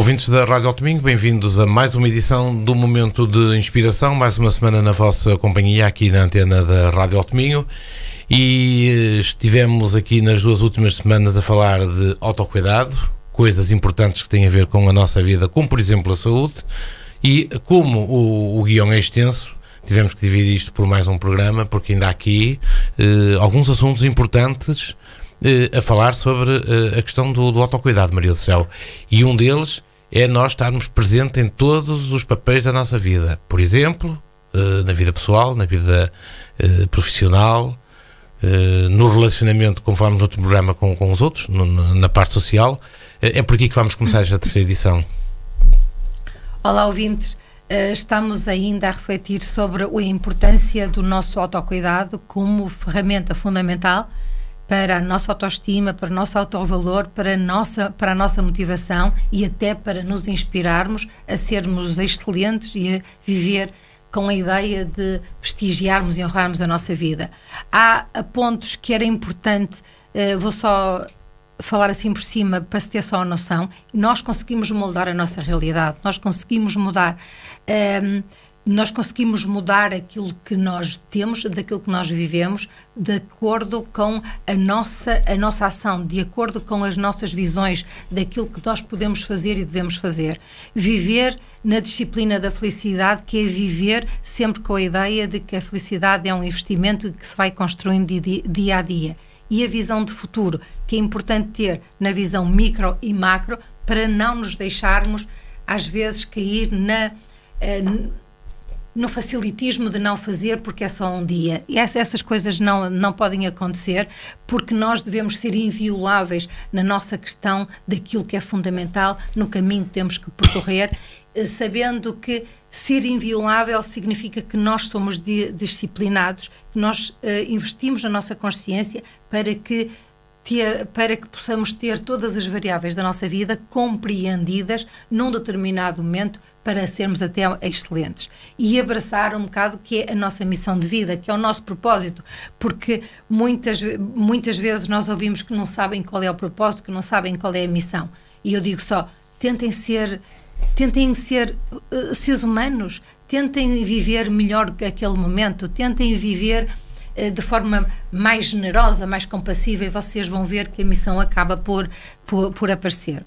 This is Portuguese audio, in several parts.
Ouvintes da Rádio ao Domingo, bem-vindos a mais uma edição do Momento de Inspiração, mais uma semana na vossa companhia aqui na antena da Rádio ao Domingo. E eh, estivemos aqui nas duas últimas semanas a falar de autocuidado, coisas importantes que têm a ver com a nossa vida, como por exemplo a saúde. E como o, o guião é extenso, tivemos que dividir isto por mais um programa, porque ainda há aqui eh, alguns assuntos importantes eh, a falar sobre eh, a questão do, do autocuidado, Maria do Céu. E um deles é nós estarmos presentes em todos os papéis da nossa vida. Por exemplo, eh, na vida pessoal, na vida eh, profissional, eh, no relacionamento, conforme no outro programa, com, com os outros, na parte social. é por aqui que vamos começar esta terceira edição. Olá, ouvintes. Estamos ainda a refletir sobre a importância do nosso autocuidado como ferramenta fundamental para a nossa autoestima, para o nosso autovalor, para a nossa, para a nossa motivação e até para nos inspirarmos a sermos excelentes e a viver com a ideia de prestigiarmos e honrarmos a nossa vida. Há pontos que era importante, uh, vou só falar assim por cima para se ter só a noção, nós conseguimos moldar a nossa realidade, nós conseguimos mudar. Um, ehm, nós conseguimos mudar aquilo que nós temos, daquilo que nós vivemos, de acordo com a nossa, a nossa ação, de acordo com as nossas visões daquilo que nós podemos fazer e devemos fazer. Viver na disciplina da felicidade, que é viver sempre com a ideia de que a felicidade é um investimento que se vai construindo dia a dia. E a visão de futuro, que é importante ter na visão micro e macro, para não nos deixarmos, às vezes, cair na. Uh, no facilitismo de não fazer porque é só um dia. E essa, essas coisas não, não podem acontecer porque nós devemos ser invioláveis na nossa questão daquilo que é fundamental, no caminho que temos que percorrer, eh, sabendo que ser inviolável significa que nós somos disciplinados, que nós uh, investimos na nossa consciência para que ter, para que possamos ter todas as variáveis da nossa vida compreendidas num determinado momento para sermos até excelentes. E abraçar um bocado que é a nossa missão de vida, que é o nosso propósito, porque muitas, muitas vezes nós ouvimos que não sabem qual é o propósito, que não sabem qual é a missão. E eu digo só, tentem ser tentem ser uh, seres humanos, tentem viver melhor que aquele momento, tentem viver de forma mais generosa, mais compassiva, e vocês vão ver que a missão acaba por, por, por aparecer.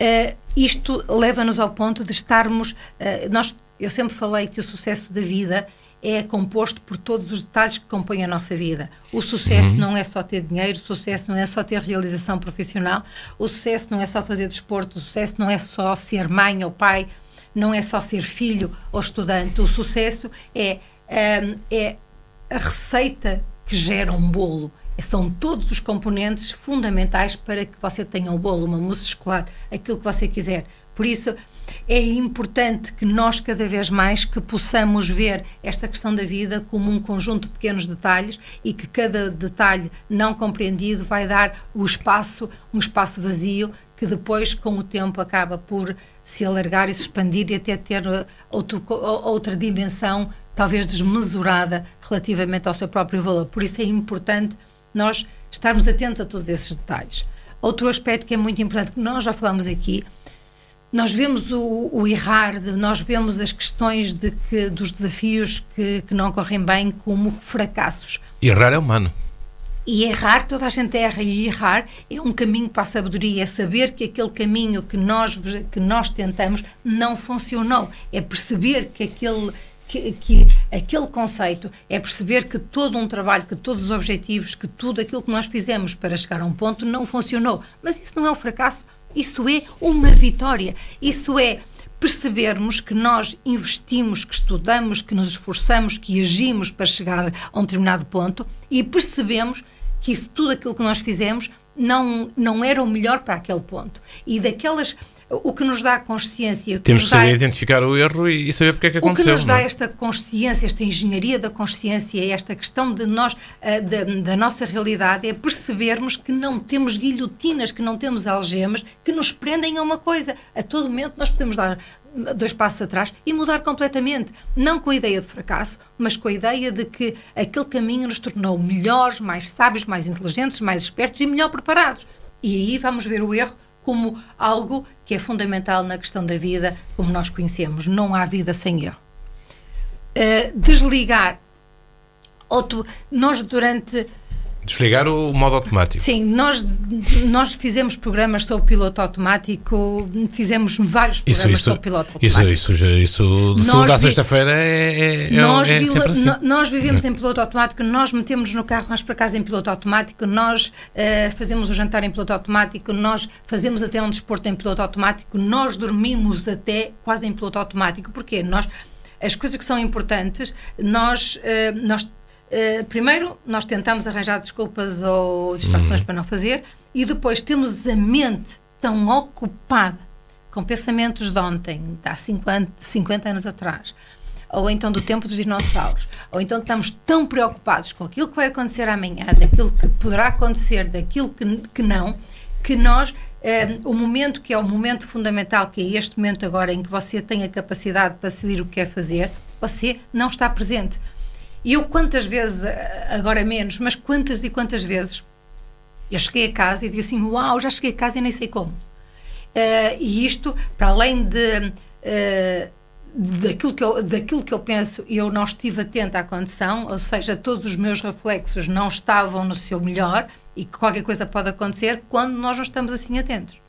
Uh, isto leva-nos ao ponto de estarmos. Uh, nós, eu sempre falei que o sucesso da vida é composto por todos os detalhes que compõem a nossa vida. O sucesso uhum. não é só ter dinheiro, o sucesso não é só ter realização profissional, o sucesso não é só fazer desporto, o sucesso não é só ser mãe ou pai, não é só ser filho ou estudante. O sucesso é, um, é a receita que gera um bolo são todos os componentes fundamentais para que você tenha o bolo, uma mousse de chocolate, aquilo que você quiser. Por isso, é importante que nós cada vez mais que possamos ver esta questão da vida como um conjunto de pequenos detalhes e que cada detalhe não compreendido vai dar o espaço, um espaço vazio que depois com o tempo acaba por se alargar e se expandir e até ter uh, outro, outra dimensão talvez desmesurada relativamente ao seu próprio valor. Por isso é importante nós estarmos atentos a todos esses detalhes. Outro aspecto que é muito importante, que nós já falamos aqui, nós vemos o, o errar, nós vemos as questões de que, dos desafios que, que não correm bem como fracassos. Errar é humano. E errar, toda a gente erra, e errar é um caminho para a sabedoria, é saber que aquele caminho que nós, que nós tentamos não funcionou, é perceber que aquele, que, que, aquele conceito é perceber que todo um trabalho, que todos os objetivos, que tudo aquilo que nós fizemos para chegar a um ponto não funcionou. Mas isso não é um fracasso, isso é uma vitória. Isso é percebermos que nós investimos, que estudamos, que nos esforçamos, que agimos para chegar a um determinado ponto e percebemos que isso, tudo aquilo que nós fizemos não, não era o melhor para aquele ponto. E daquelas o que nos dá consciência. Temos de saber dá, identificar o erro e, saber porque é que aconteceu. O que nos dá é? esta consciência, esta engenharia da consciência, esta questão de nós, uh, da, da, nossa realidade, é percebermos que não temos guilhotinas, que não temos algemas que nos prendem a uma coisa. A todo momento nós podemos dar dois passos atrás e mudar completamente. Não com a ideia de fracasso, mas com a ideia de que aquele caminho nos tornou melhores, mais sábios, mais inteligentes, mais espertos e melhor preparados. E aí vamos ver o erro como algo que é fundamental na questão da vida, como nós conhecemos. Não há vida sem erro. Uh, desligar. Nós, durante Desligar o modo automático. Sim, nós, nós fizemos programas sobre piloto automático, fizemos vários programas isso, isso, sobre piloto automático. Isso, isso, isso de segunda a sexta-feira é, é, nós, é vila, assim. nós vivemos em piloto automático, nós metemos no carro mais para casa em piloto automático, nós uh, fazemos o jantar em piloto automático, nós fazemos até um desporto em piloto automático, nós dormimos até quase em piloto automático. Porquê? Nós, as coisas que são importantes, nós, uh, nós Uh, primeiro, nós tentamos arranjar desculpas ou distrações uhum. para não fazer, e depois temos a mente tão ocupada com pensamentos de ontem, de há 50, 50 anos atrás, ou então do tempo dos dinossauros, ou então estamos tão preocupados com aquilo que vai acontecer amanhã, daquilo que poderá acontecer, daquilo que, que não, que nós, uh, o momento que é o momento fundamental, que é este momento agora em que você tem a capacidade para decidir o que quer fazer, você não está presente. E eu quantas vezes, agora menos, mas quantas e quantas vezes eu cheguei a casa e disse assim: Uau, já cheguei a casa e nem sei como. Uh, e isto, para além de. Uh, daquilo que, eu, daquilo que eu penso, eu não estive atenta à condição, ou seja, todos os meus reflexos não estavam no seu melhor e que qualquer coisa pode acontecer quando nós não estamos assim atentos.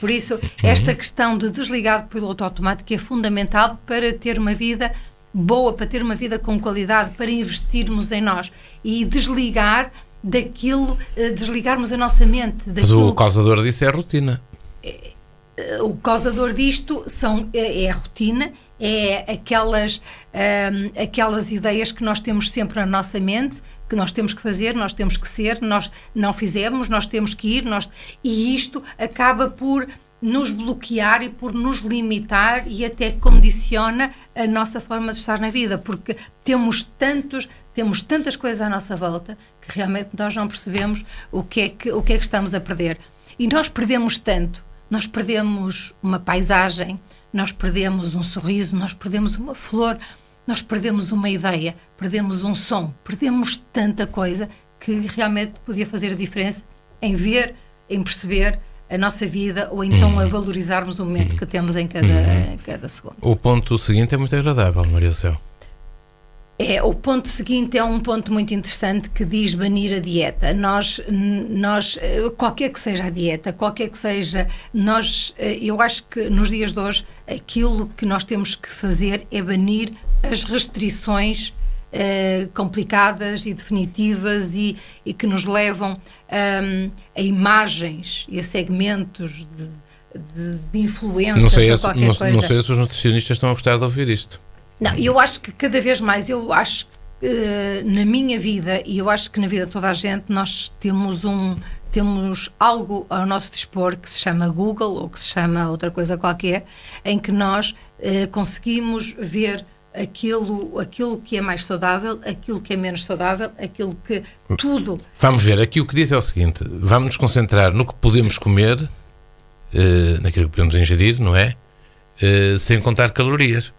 Por isso, esta questão de desligar do piloto automático é fundamental para ter uma vida boa para ter uma vida com qualidade, para investirmos em nós e desligar daquilo, eh, desligarmos a nossa mente. Daquilo... Mas o causador disso é a rotina. É, é, o causador disto são, é, é a rotina, é aquelas, um, aquelas ideias que nós temos sempre na nossa mente, que nós temos que fazer, nós temos que ser, nós não fizemos, nós temos que ir, nós, e isto acaba por nos bloquear e por nos limitar e até condiciona a nossa forma de estar na vida, porque temos tantos, temos tantas coisas à nossa volta que realmente nós não percebemos o que é que, o que, é que estamos a perder. E nós perdemos tanto, nós perdemos uma paisagem, nós perdemos um sorriso, nós perdemos uma flor, nós perdemos uma ideia, perdemos um som, perdemos tanta coisa que realmente podia fazer a diferença em ver, em perceber a nossa vida ou então uhum. a valorizarmos o momento que temos em cada, uhum. cada segundo. O ponto seguinte é muito agradável, Maria do Céu. É, o ponto seguinte é um ponto muito interessante que diz banir a dieta. Nós, nós, qualquer que seja a dieta, qualquer que seja, nós, eu acho que nos dias de hoje aquilo que nós temos que fazer é banir as restrições uh, complicadas e definitivas e, e que nos levam um, a imagens e a segmentos de, de, de não sei ou qualquer não, coisa. Não sei se os nutricionistas estão a gostar de ouvir isto. Não, eu acho que cada vez mais, eu acho que uh, na minha vida e eu acho que na vida de toda a gente, nós temos um temos algo ao nosso dispor que se chama Google ou que se chama outra coisa qualquer, em que nós uh, conseguimos ver aquilo, aquilo que é mais saudável, aquilo que é menos saudável, aquilo que tudo. Vamos ver, aqui o que diz é o seguinte: vamos nos concentrar no que podemos comer, uh, naquilo que podemos ingerir, não é? Uh, sem contar calorias.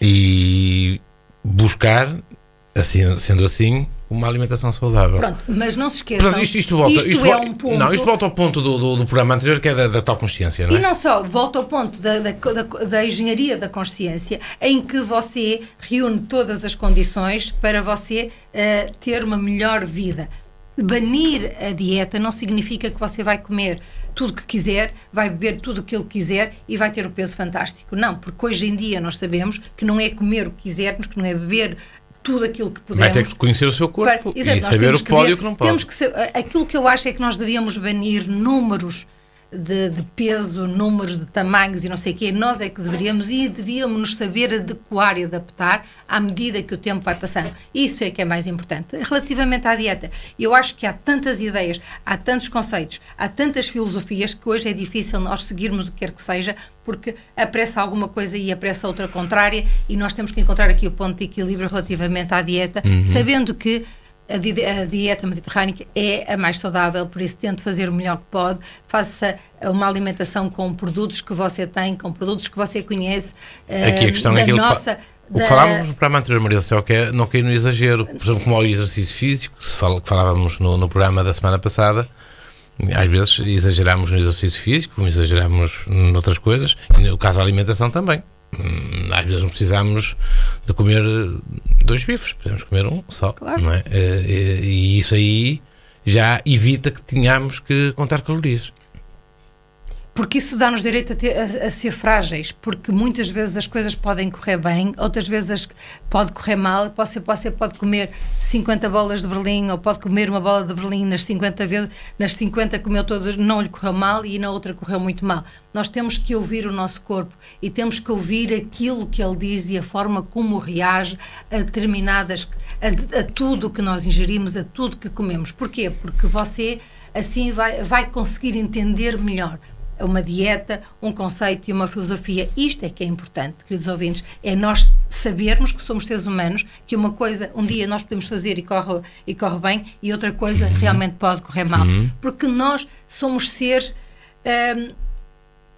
E buscar, assim, sendo assim, uma alimentação saudável. Pronto, mas não se esqueçam. Pronto, isto, isto, volta, isto, isto é um ponto. Não, isto volta ao ponto do, do, do programa anterior, que é da, da, tal consciência, não é? E não só, volta ao ponto da, da, da, engenharia da consciência, em que você reúne todas as condições para você uh, ter uma melhor vida. Banir a dieta não significa que você vai comer tudo que quiser, vai beber tudo o que ele quiser e vai ter o peso fantástico. Não, porque hoje em dia nós sabemos que não é comer o que quisermos, que não é beber tudo aquilo que podemos. Vai ter que conhecer o seu corpo para, exato, e saber o que pode e o que não pode. Temos que aquilo que eu acho é que nós devíamos banir números de, de, peso, números de tamanhos e não sei o quê, nós é que deveríamos e devíamos nos saber adequar e adaptar à medida que o tempo vai passando. Isso é que é mais importante. Relativamente à dieta, eu acho que há tantas ideias, há tantos conceitos, há tantas filosofias que hoje é difícil nós seguirmos o que quer que seja, porque apressa alguma coisa e apressa outra contrária, e nós temos que encontrar aqui o ponto de equilíbrio relativamente à dieta, uhum. sabendo que a, dieta mediterrânica é a mais saudável, por isso tente fazer o melhor que pode, faça uma alimentação com produtos que você tem, com produtos que você conhece. Aqui a questão é aquilo nossa, que o que falávamos no programa anterior, Maria Céu, que é não cair no exagero, por exemplo, como ao exercício físico, que, fala, que falávamos no, no, programa da semana passada, Às vezes exageramos no exercício físico, exageramos noutras coisas, e no caso da alimentação também. Hum, às vezes não precisamos de comer dois bifes, podemos comer um só. Claro. Não é? Eh, e isso aí já evita que tenhamos que contar calorias porque isso dá-nos direito a, ter, a, a, ser frágeis, porque muitas vezes as coisas podem correr bem, outras vezes pode correr mal, você, você pode comer 50 bolas de Berlim ou pode comer uma bola de Berlim nas 50 vezes, nas 50 comeu todas, não lhe correu mal e na outra correu muito mal. Nós temos que ouvir o nosso corpo e temos que ouvir aquilo que ele diz e a forma como reage a determinadas, a, a tudo que nós ingerimos, a tudo que comemos. Porquê? Porque você assim vai, vai conseguir entender melhor uma dieta, um conceito e uma filosofia. Isto é que é importante, queridos ouvintes, é nós sabermos que somos seres humanos, que uma coisa um dia nós podemos fazer e corre, e corre bem e outra coisa realmente pode correr mal. Uhum. Porque nós somos seres um,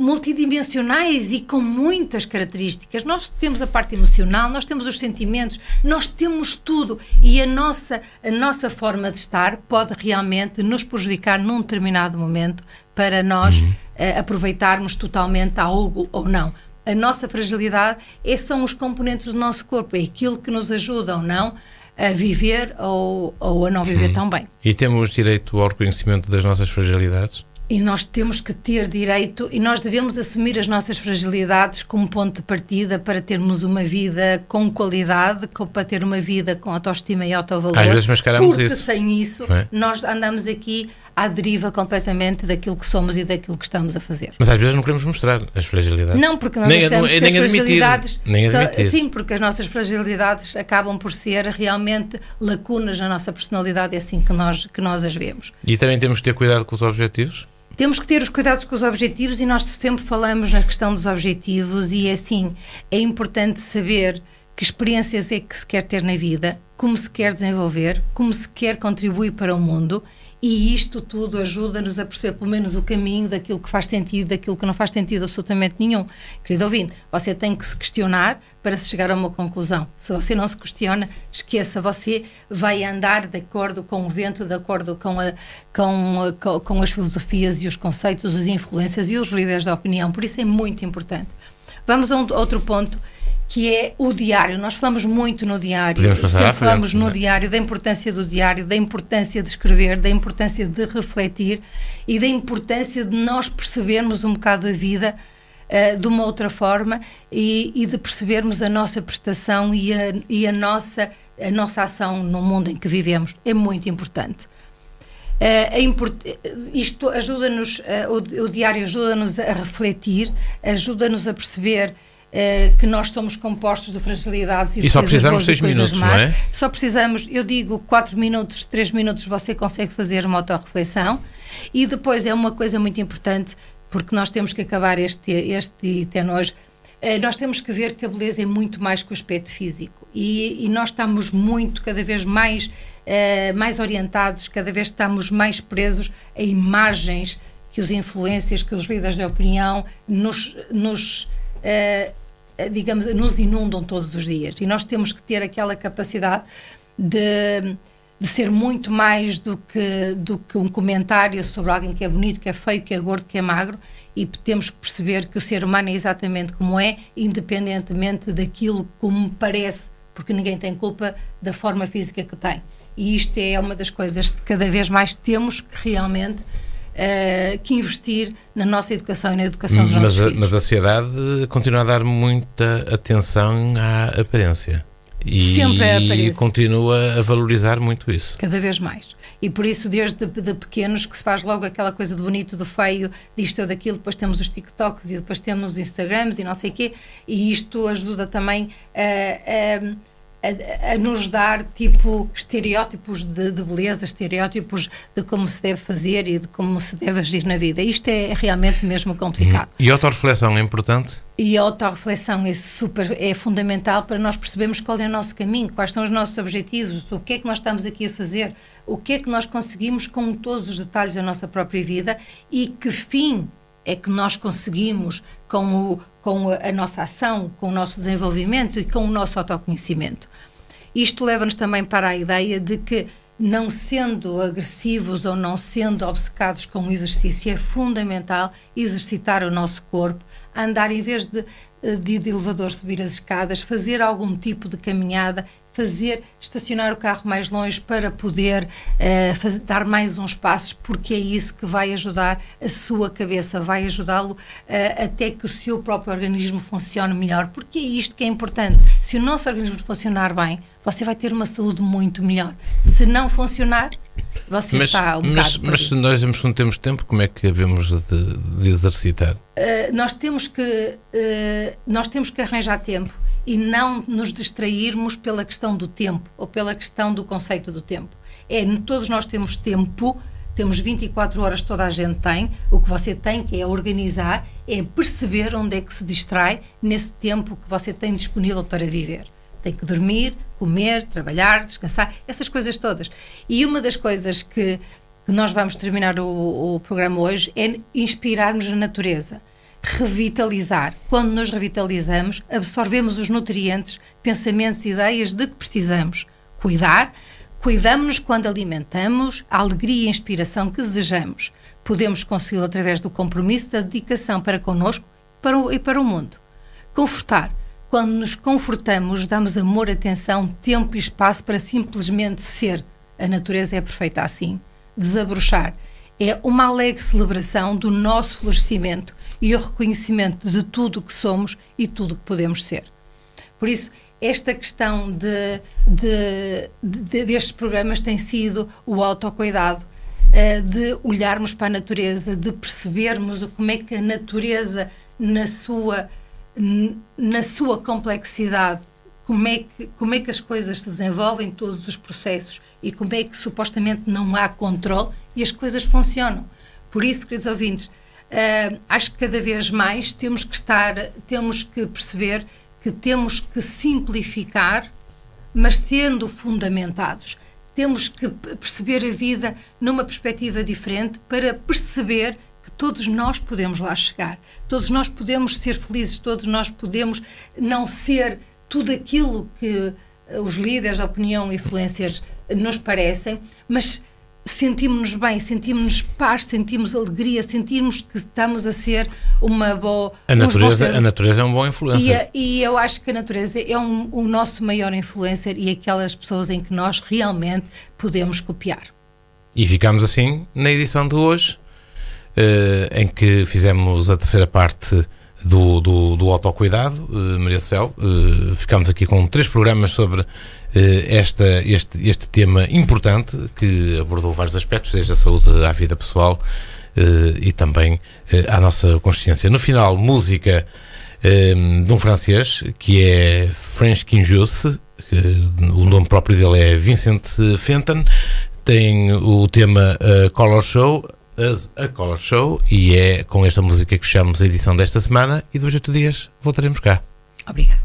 multidimensionais e com muitas características. Nós temos a parte emocional, nós temos os sentimentos, nós temos tudo e a nossa, a nossa forma de estar pode realmente nos prejudicar num determinado momento para nós uh, aproveitarmos totalmente algo ou não. A nossa fragilidade é, são os componentes do nosso corpo, é aquilo que nos ajuda ou não a viver ou, ou a não viver uhum. tão bem. E temos direito ao reconhecimento das nossas fragilidades? E nós temos que ter direito e nós devemos assumir as nossas fragilidades como ponto de partida para termos uma vida com qualidade, para ter uma vida com autoestima e autovalor. Às vezes mascaramos porque isso. sem isso é? nós andamos aqui à deriva completamente daquilo que somos e daquilo que estamos a fazer. Mas às vezes não queremos mostrar as fragilidades. Não, porque nós nem, achamos nem, que nem as fragilidades... Nem admitir. sim, porque as nossas fragilidades acabam por ser realmente lacunas na nossa personalidade, é assim que nós, que nós as vemos. E também temos que ter cuidado com os objetivos? Temos que ter os cuidados com os objetivos e nós sempre falamos na questão dos objetivos e é assim, é importante saber que experiências é que se quer ter na vida, como se quer desenvolver, como se quer contribuir para o mundo e isto tudo ajuda-nos a perceber pelo menos o caminho daquilo que faz sentido, daquilo que não faz sentido absolutamente nenhum. Querido ouvinte, você tem que se questionar para se chegar a uma conclusão. Se você não se questiona, esqueça, você vai andar de acordo com o vento, de acordo com, a, com, com, com as filosofias e os conceitos, as influências e os líderes da opinião. Por isso é muito importante. Vamos a um, outro ponto que é o diário. Nós falamos muito no diário. Podemos passar Sempre falamos no diário, da importância do diário, da importância de escrever, da importância de refletir e da importância de nós percebermos um bocado a vida uh, de uma outra forma e, e, de percebermos a nossa prestação e a, e a, nossa, a nossa ação no mundo em que vivemos. É muito importante. Uh, import isto ajuda-nos, uh, o, o, diário ajuda-nos a refletir, ajuda-nos a perceber Uh, que nós somos compostos de fragilidades e, e só precisamos seis minutos, más. não é? Só precisamos, eu digo, quatro minutos, três minutos você consegue fazer uma autorreflexão e depois é uma coisa muito importante porque nós temos que acabar este, este item hoje. Uh, nós temos que ver que a beleza é muito mais que o aspecto físico e, e nós estamos muito, cada vez mais, uh, mais orientados, cada vez estamos mais presos a imagens que os influências, que os líderes de opinião nos, nos uh, digamos, nos inundam todos os dias. E nós temos que ter aquela capacidade de, de ser muito mais do que, do que um comentário sobre alguém que é bonito, que é feio, que é gordo, que é magro, e temos que perceber que o ser humano é exatamente como é, independentemente daquilo como parece, porque ninguém tem culpa da forma física que tem. E isto é uma das coisas que cada vez mais temos que realmente uh, que investir na nossa educação e na educação dos mas nossos a, filhos. Mas a sociedade continua a dar muita atenção à aparência. E Sempre a aparência. continua a valorizar muito isso. Cada vez mais. E por isso, desde de pequenos, que se faz logo aquela coisa do bonito, do feio, disto ou daquilo, depois temos os TikToks e depois temos os Instagrams e não sei o quê, e isto ajuda também a. Uh, uh, a, a, nos dar tipo estereótipos de, de, beleza, estereótipos de como se deve fazer e de como se deve agir na vida. Isto é realmente mesmo complicado. Uhum. E a autorreflexão é importante? E a autorreflexão é super, é fundamental para nós percebermos qual é o nosso caminho, quais são os nossos objetivos, o que é que nós estamos aqui a fazer, o que é que nós conseguimos com todos os detalhes da nossa própria vida e que fim é que nós conseguimos com, o, com a nossa ação, com o nosso desenvolvimento e com o nosso autoconhecimento. Isto leva-nos também para a ideia de que não sendo agressivos ou não sendo obcecados com o exercício, é fundamental exercitar o nosso corpo, andar em vez de, de, de elevador subir as escadas, fazer algum tipo de caminhada, fazer estacionar o carro mais longe para poder uh, fazer, dar mais uns passos, porque é isso que vai ajudar a sua cabeça, vai ajudá-lo uh, até que o seu próprio organismo funcione melhor, porque é isto que é importante. Se o nosso organismo funcionar bem, você vai ter uma saúde muito melhor. Se não funcionar, você mas, está um mas, bocado. Mas se nós não temos tempo, como é que havemos de, de exercitar? Uh, nós temos que nós temos que arranjar tempo e não nos distrairmos pela questão do tempo ou pela questão do conceito do tempo. É, todos nós temos tempo, temos 24 horas, toda a gente tem. O que você tem que é organizar, é perceber onde é que se distrai nesse tempo que você tem disponível para viver. Tem que dormir, comer, trabalhar, descansar, essas coisas todas. E uma das coisas que, que nós vamos terminar o, o programa hoje é inspirarmos na natureza revitalizar. Quando nos revitalizamos, absorvemos os nutrientes, pensamentos e ideias de que precisamos. Cuidar, cuidamos-nos quando alimentamos a alegria e inspiração que desejamos. Podemos consegui-lo através do compromisso da dedicação para connosco para o, e para o mundo. Confortar. Quando nos confortamos, damos amor, atenção, tempo e espaço para simplesmente ser. A natureza é perfeita assim. Desabrochar. É uma alegre celebração do nosso florescimento e o reconhecimento de tudo o que somos e tudo o que podemos ser. Por isso, esta questão de, de, de, destes programas tem sido o autocuidado, uh, de olharmos para a natureza, de percebermos como é que a natureza, na sua, na sua complexidade, como é, que, como é que as coisas se desenvolvem, todos os processos, e como é que supostamente não há controle e as coisas funcionam. Por isso, queridos ouvintes, Uh, acho que cada vez mais temos que estar, temos que perceber que temos que simplificar, mas sendo fundamentados. Temos que perceber a vida numa perspectiva diferente para perceber que todos nós podemos lá chegar. Todos nós podemos ser felizes, todos nós podemos não ser tudo aquilo que os líderes da opinião e influencers nos parecem, mas sentimos-nos bem, sentimos-nos paz, sentimos alegria, sentimos que estamos a ser uma boa. A natureza, a natureza é um bom influencer. E, e, eu acho que a natureza é um, o nosso maior influencer e aquelas pessoas em que nós realmente podemos copiar. E ficamos assim na edição de hoje, uh, em que fizemos a terceira parte do, do, do autocuidado, uh, Maria Céu. Uh, ficamos aqui com três programas sobre eh, esta, este, este tema importante que abordou vários aspectos, desde a saúde à vida pessoal e também à nossa consciência. No final, música de um francês que é French Kinjus, o nome próprio dele é Vincent Fenton, tem o tema Color Show, As a Color Show, e é com esta música que fechamos a edição desta semana e dois oito dias voltaremos cá. Obrigada.